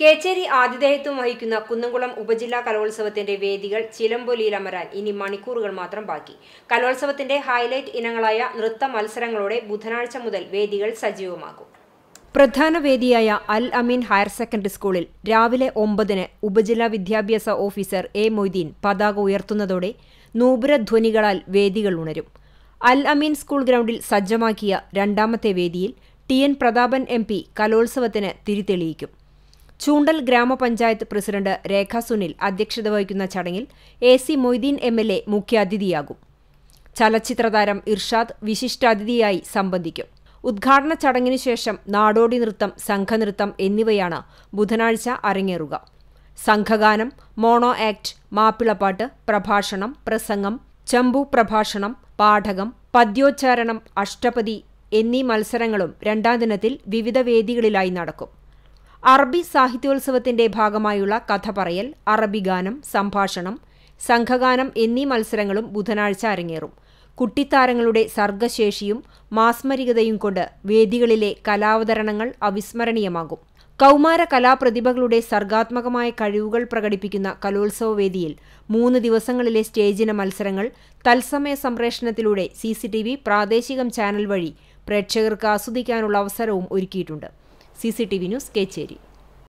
കേച്ചേരി ആതിഥേയത്വം വഹിക്കുന്ന കുന്നംകുളം ഉപജില്ലാ കലോത്സവത്തിന്റെ വേദികൾ ചിലമ്പൊലിയിൽ അമരാൻ ഇനി മണിക്കൂറുകൾ മാത്രം ബാക്കി. കലോത്സവത്തിന്റെ ഹൈലൈറ്റ് ഇനങ്ങളായ നൃത്ത മത്സരങ്ങളോടെ ബുധനാഴ്ച മുതൽ വേദികൾ സജീവമാകും. പ്രധാന വേദിയായ അൽ അമീൻ ഹയർ സെക്കൻഡറി സ്കൂളിൽ രാവിലെ ഒമ്പതിന് ഉപജില്ലാ വിദ്യാഭ്യാസ ഓഫീസർ എ മൊയ്തീൻ പതാക ഉയർത്തുന്നതോടെ നൂപുരധ്വനികളാൽ വേദികൾ ഉണരും. അൽ അമീൻ സ്കൂൾ ഗ്രൗണ്ടിൽ സജ്ജമാക്കിയ രണ്ടാമത്തെ വേദിയിൽ T N Prathapan M P കലോത്സവത്തിന് തിരിതെളിയിക്കും. ചൂണ്ടൽ ഗ്രാമപഞ്ചായത്ത് പ്രസിഡന്റ് രേഖ സുനിൽ അധ്യക്ഷത വഹിക്കുന്ന ചടങ്ങിൽ A C Moideen M L A മുഖ്യാതിഥിയാകും. ചലച്ചിത്രതാരം ഇർഷാദ് വിശിഷ്ടാതിഥിയായി സംബന്ധിക്കും. ഉദ്ഘാടന ചടങ്ങിനു ശേഷം നാടോടി നൃത്തം സംഘനൃത്തം എന്നിവയാണ് ബുധനാഴ്ച അരങ്ങേറുക. സംഘഗാനം മോണോ ആക്ട് മാപ്പിളപ്പാട്ട് പ്രഭാഷണം പ്രസംഗം ചമ്പു പ്രഭാഷണം പാഠകം പദ്യോച്ചാരണം അഷ്ടപതി എന്നീ മത്സരങ്ങളും രണ്ടാം ദിനത്തിൽ വിവിധ വേദികളിലായി നടക്കും. അറബി സാഹിത്യോത്സവത്തിന്റെ ഭാഗമായുള്ള കഥ പറയൽ അറബി ഗാനം സംഭാഷണം സംഘഗാനം എന്നീ മത്സരങ്ങളും ബുധനാഴ്ച അരങ്ങേറും. കുട്ടിത്താരങ്ങളുടെ സർഗശേഷിയും മാസ്മരികതയും കൊണ്ട് വേദികളിലെ കലാവതരണങ്ങൾ അവിസ്മരണീയമാകും. കൗമാര കലാപ്രതിഭകളുടെ സർഗാത്മകമായ കഴിവുകൾ പ്രകടിപ്പിക്കുന്ന കലോത്സവ വേദിയിൽ മൂന്ന് ദിവസങ്ങളിലെ സ്റ്റേജിന മത്സരങ്ങൾ തത്സമയ സംപ്രേഷണത്തിലൂടെ സി പ്രാദേശികം ചാനൽ വഴി പ്രേക്ഷകർക്ക് ആസ്വദിക്കാനുള്ള അവസരവും ഒരുക്കിയിട്ടുണ്ട്. C C T V news Kecheri